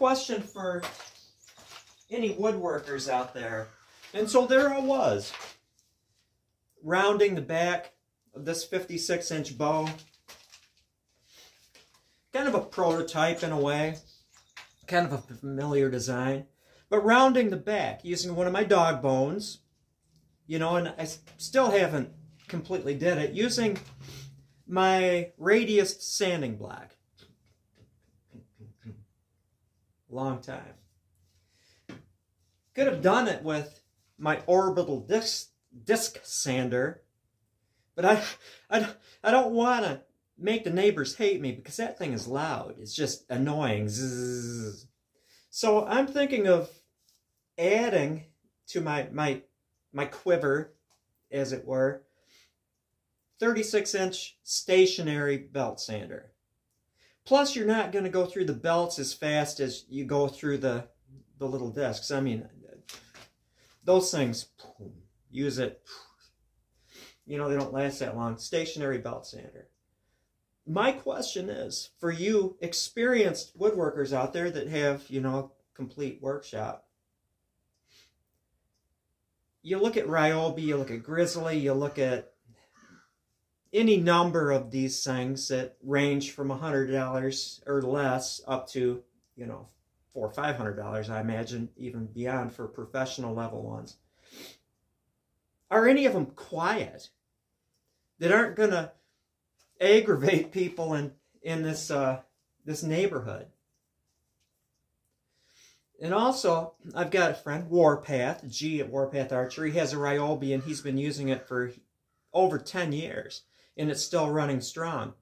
question for any woodworkers out there. And so there I was, rounding the back of this 56 inch bow. Kind of a prototype in a way, kind of a familiar design. But rounding the back using one of my dog bones, you know, and I still haven't completely did it, using my radius sanding block. Long time. Could have done it with my orbital disc, disc sander, but I, I, I don't want to make the neighbors hate me because that thing is loud. It's just annoying. Zzz. So I'm thinking of adding to my, my, my quiver, as it were, 36 inch stationary belt sander. Plus, you're not going to go through the belts as fast as you go through the, the little discs. I mean, those things, use it, you know, they don't last that long. Stationary belt sander. My question is, for you experienced woodworkers out there that have, you know, complete workshop, you look at Ryobi, you look at Grizzly, you look at any number of these things that range from $100 or less up to, you know, four or five hundred dollars, I imagine, even beyond for professional level ones. Are any of them quiet? That aren't gonna aggravate people in in this uh, this neighborhood. And also, I've got a friend, Warpath, G at Warpath Archery. He has a Ryobi and he's been using it for over 10 years and it's still running strong.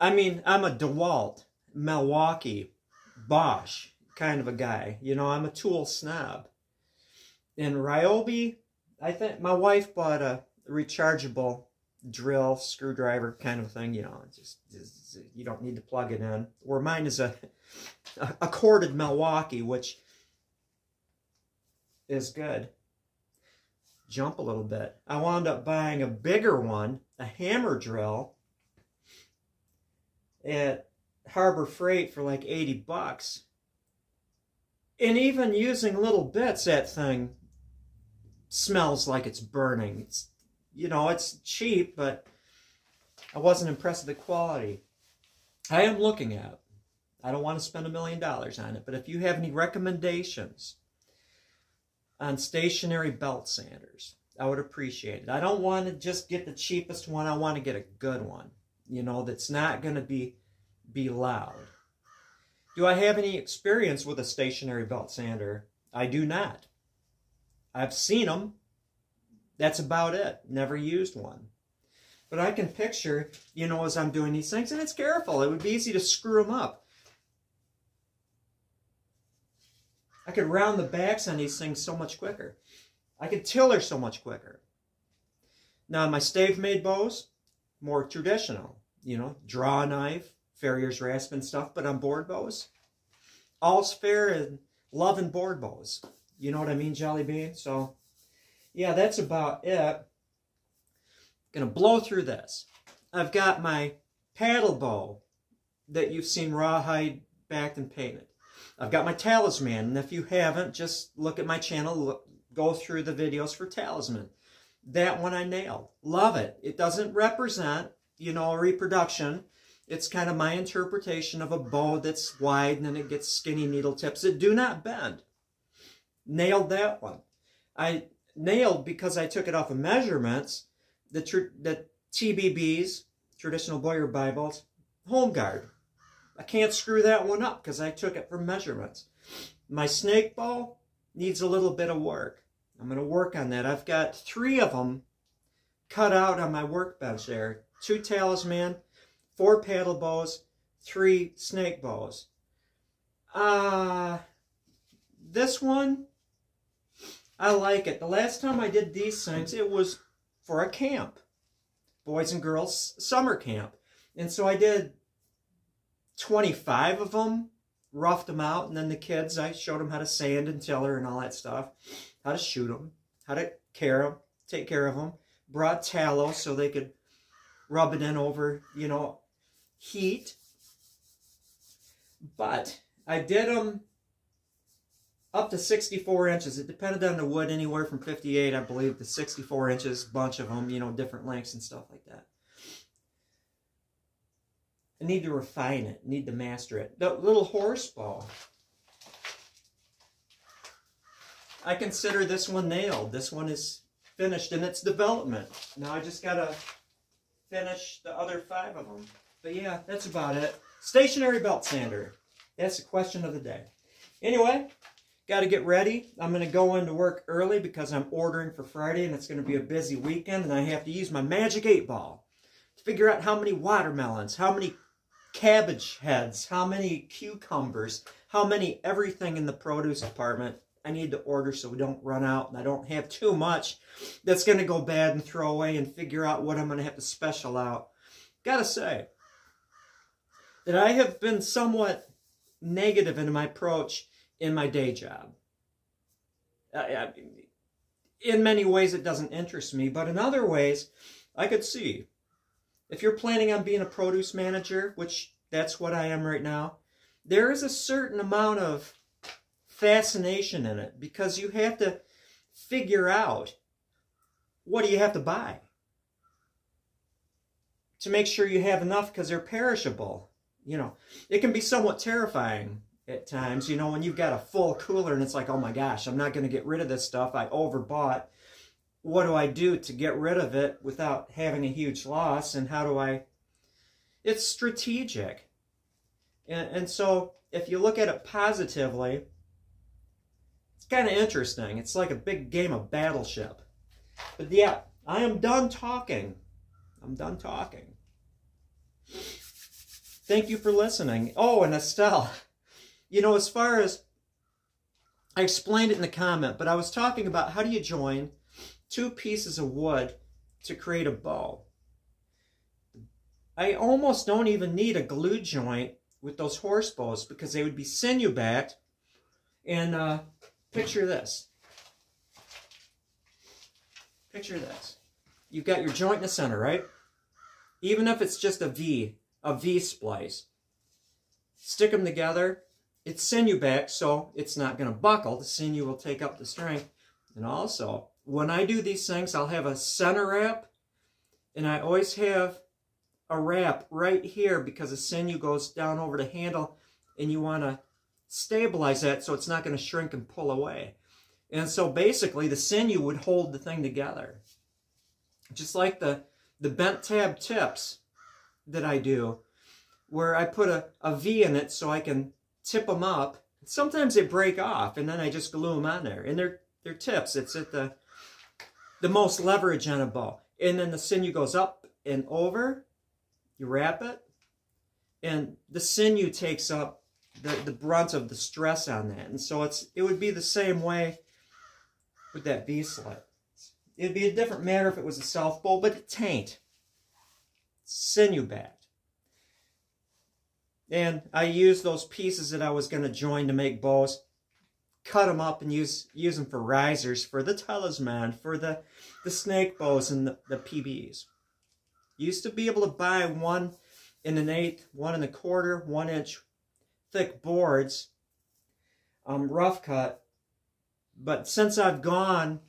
I mean, I'm a DeWalt, Milwaukee, Bosch kind of a guy. You know, I'm a tool snob. And Ryobi, I think my wife bought a rechargeable drill, screwdriver kind of thing. You know, just, just you don't need to plug it in. Where mine is a, a corded Milwaukee, which is good. Jump a little bit. I wound up buying a bigger one, a hammer drill, at Harbor Freight for like 80 bucks. And even using little bits, that thing smells like it's burning. It's, you know, it's cheap, but I wasn't impressed with the quality. I am looking at I don't want to spend a million dollars on it, but if you have any recommendations on stationary belt sanders, I would appreciate it. I don't want to just get the cheapest one. I want to get a good one, you know, that's not going to be be loud. Do I have any experience with a stationary belt sander? I do not. I've seen them. That's about it. Never used one. But I can picture, you know, as I'm doing these things, and it's careful. It would be easy to screw them up. I could round the backs on these things so much quicker. I could tiller so much quicker. Now, my stave-made bows, more traditional. You know, draw knife, Farrier's Rasp and stuff, but on board bows, all's fair in love and board bows. You know what I mean, Jelly Bean? So, yeah, that's about it. Gonna blow through this. I've got my paddle bow that you've seen rawhide backed and painted. I've got my talisman, and if you haven't, just look at my channel, look, go through the videos for talisman. That one I nailed. Love it. It doesn't represent, you know, a reproduction it's kind of my interpretation of a bow that's wide and then it gets skinny needle tips that do not bend. Nailed that one. I nailed because I took it off of measurements, the, the TBBs, Traditional Bowyer Bibles, Home Guard. I can't screw that one up because I took it for measurements. My snake bow needs a little bit of work. I'm going to work on that. I've got three of them cut out on my workbench there. Two talisman, four paddle bows, three snake bows. Uh, this one, I like it. The last time I did these things, it was for a camp. Boys and girls summer camp. And so I did 25 of them, roughed them out, and then the kids, I showed them how to sand and tiller and all that stuff, how to shoot them, how to care them, take care of them. Brought tallow so they could rub it in over, you know, heat. But I did them up to 64 inches. It depended on the wood, anywhere from 58, I believe, to 64 inches, bunch of them, you know, different lengths and stuff like that. I need to refine it, need to master it. The little horse bow. I consider this one nailed. This one is finished in its development. Now I just gotta finish the other five of them. But yeah, that's about it. Stationary belt sander. That's the question of the day. Anyway, got to get ready. I'm going to go into work early because I'm ordering for Friday and it's going to be a busy weekend and I have to use my magic 8 ball to figure out how many watermelons, how many cabbage heads, how many cucumbers, how many everything in the produce department I need to order so we don't run out and I don't have too much that's going to go bad and throw away and figure out what I'm going to have to special out. Gotta say that I have been somewhat negative in my approach in my day job. in many ways, it doesn't interest me, but in other ways, I could see. If you're planning on being a produce manager, which that's what I am right now, there is a certain amount of fascination in it because you have to figure out what do you have to buy to make sure you have enough because they're perishable. You know, it can be somewhat terrifying at times, you know, when you've got a full cooler and it's like, oh my gosh, I'm not going to get rid of this stuff. I overbought. What do I do to get rid of it without having a huge loss? And how do I... It's strategic. And, and so if you look at it positively, it's kind of interesting. It's like a big game of Battleship. But yeah, I am done talking. I'm done talking. Thank you for listening. Oh, and Estelle, you know, as far as I explained it in the comment, but I was talking about how do you join two pieces of wood to create a bow. I almost don't even need a glue joint with those horse bows because they would be sinew backed and uh, Picture this. Picture this. You've got your joint in the center, right? Even if it's just a V, a V splice. Stick them together. It's sinew back, so it's not going to buckle. The sinew will take up the strength. And also, when I do these things, I'll have a center wrap, and I always have a wrap right here because the sinew goes down over the handle, and you want to stabilize that so it's not going to shrink and pull away. And so basically the sinew would hold the thing together. Just like the, the bent tab tips that I do, where I put a, a V in it so I can tip them up. Sometimes they break off and then I just glue them on there. And they're, they're tips. It's at the, the most leverage on a bow. And then the sinew goes up and over. You wrap it. And the sinew takes up the, the brunt of the stress on that. And so it's it would be the same way with that V-slit. It'd be a different matter if it was a self bow, but it taint. Sinew backed. And I used those pieces that I was going to join to make bows, cut them up and use use them for risers, for the talisman, for the, the snake bows and the, the PBs. Used to be able to buy one in an eighth, one and a quarter, one inch thick boards, um, rough cut. But since I've gone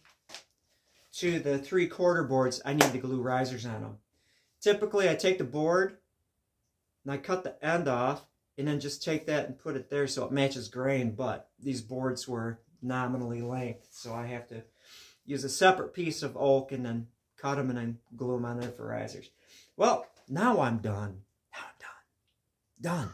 to the three quarter boards, I need to glue risers on them. Typically, I take the board and I cut the end off and then just take that and put it there so it matches grain. But these boards were nominally length, so I have to use a separate piece of oak and then cut them and then glue them on there for risers. Well, now I'm done. Now I'm done. Done.